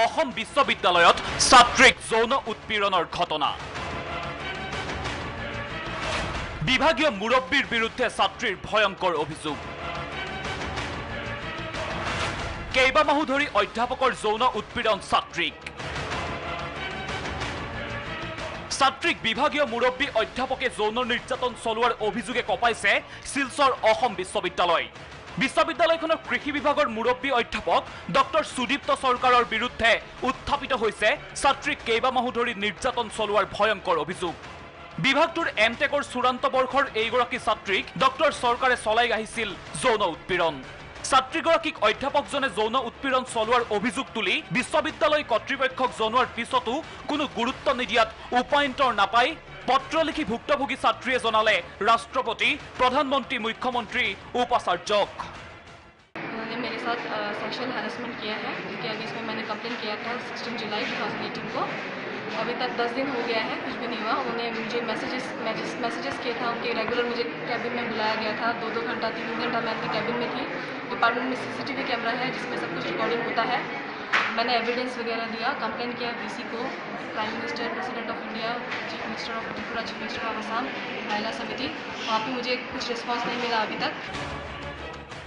অসম বিশ্ববিদ্যালয়ত ছাত্ৰীক যৌন উৎপীড়নৰ ঘটনা। বিভাগীয় মুৰব্বীৰ বিৰুদ্ধে ছাত্ৰীৰ ভয়ংকৰ অভিযোগ। কেইবামাহো ধৰি অধ্যাপকৰ যৌন উৎপীড়ন ছাত্ৰীক। ছাত্ৰীক বিভাগীয় মুৰব্বী অধ্যাপকে যৌন নিৰ্যাতন চলোৱাৰ অভিযোগে কঁপাইছে শিলচৰ অসম বিশ্ববিদ্যালয়। বিশ্ববিদ্যালয়খনৰ কৃষি বিভাগৰ মুৰব্বী অধ্যাপক ডক্টৰ সুদীপ্ত চৰকাৰৰ বিৰুদ্ধে উত্থাপিত হৈছে ছাত্ৰীক কেইবামাহো ধৰি নিৰ্যাতন চলোৱাৰ ভয়ংকৰ অভিযোগ। বিভাগটোৰ এম টেকৰ চূড়ান্ত বৰ্ষৰ এইগৰাকী ছাত্ৰীক ডক্টৰ চৰকাৰে চলাই আহিছিল যৌন উৎপীড়ন। ছাত্ৰীগৰাকীক অধ্যাপকজনে যৌন উৎপীড়ন চলোৱাৰ অভিযোগ তুলি বিশ্ববিদ্যালয় কৰ্তৃপক্ষক জনোৱাৰ পিছতো কোনো গুৰুত্ব নিদিয়াত উপায়ন্তৰ নাপাই পত্ৰ লিখি ভুক্তভোগী ছাত্ৰীয়ে জনালে ৰাষ্ট্ৰপতি প্ৰধানমন্ত্ৰী মুখ্যমন্ত্ৰী উপাচাৰ্যক। साथ सेक्सुअल हैरेसमेंट किया है जिसके अगेंस्ट में मैंने कंप्लेन किया था 16 जुलाई 2018 को। अभी तक 10 दिन हो गया है, कुछ भी नहीं हुआ। उन्होंने मुझे मैसेजेस मैसेज मैसेजेस किए था। उनके रेगुलर मुझे कैबिन में बुलाया गया था। दो दो घंटा तीन घंटा मैं अपनी कैबिन में थी। डिपार्टमेंट में सीसीटीवी कैमरा है, जिसमें सब कुछ रिकॉर्डिंग होता है। मैंने एविडेंस वगैरह दिया कंप्लेन किया वीसी को। Prime minister president of India chief minister of Tripura chief minister of Assam महिला समिति वहाँ पर मुझे कुछ रिस्पॉन्स नहीं मिला अभी तक।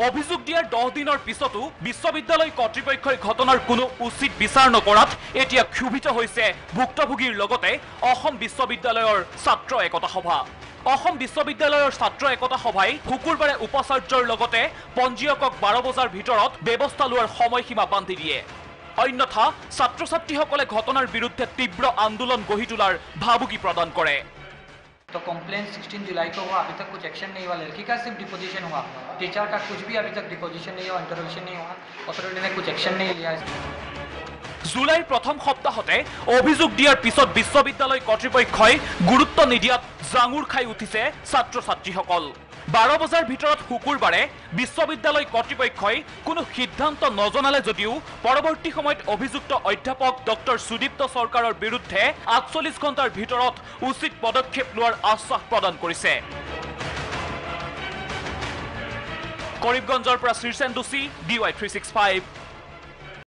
অভিযোগ দিয়াৰ দহ দিনৰ পিছতো বিশ্ববিদ্যালয় কৰ্তৃপক্ষই ঘটনাৰ কোনো উচিত বিচাৰ নকৰাত এতিয়া ক্ষোভিত হৈছে। ভুক্তভোগীৰ লগতে অসম বিশ্ববিদ্যালয়ৰ ছাত্ৰ একতা সভা। অসম বিশ্ববিদ্যালয়ৰ ছাত্ৰ একতা সভাই শুকুৰবাৰে উপাচাৰ্যৰ লগতে পঞ্জীয়কক বাৰ বজাৰ ভিতৰত ব্যৱস্থা লোৱাৰ সময়সীমা বান্ধি দিয়ে। অন্যথা ছাত্ৰ ছাত্ৰীসকলে ঘটনাৰ বিৰুদ্ধে তীব্ৰ আন্দোলন গঢ়ি তোলাৰ ভাবুকি প্ৰদান কৰে। तो कंप्लेन 16 जुलाई को हुआ अभी तक कुछ एक्शन नहीं हुआ लड़की का सिर्फ डिपोजिशन हुआ टीचर का कुछ भी अभी तक डिपोजिशन नहीं हुआ इंटरोगेशन नहीं हुआ अथॉरिटी ने कुछ एक्शन नहीं लिया জুলাইৰ প্ৰথম সপ্তাহতে অভিযোগ দিয়াৰ পিছত বিশ্ববিদ্যালয় কৰ্তৃপক্ষই গুৰুত্ব নিদিয়াত জাঙুৰ খাই উঠিছে ছাত্ৰ ছাত্ৰীসকল বাৰ বজাৰ ভিতৰত শুকুৰবাৰে বিশ্ববিদ্যালয় কৰ্তৃপক্ষই কোনো সিদ্ধান্ত নজনালে যদিও পৰৱৰ্তী সময়ত অভিযুক্ত অধ্যাপক ডক্টৰ সুদীপ্ত চৰকাৰৰ বিৰুদ্ধে আঠচল্লিছ ঘণ্টাৰ ভিতৰত উচিত পদক্ষেপ লোৱাৰ আশ্বাস প্ৰদান কৰিছে। কৰিমগঞ্জৰ পৰা শীৰ্ষেন দোষী D Y three six five.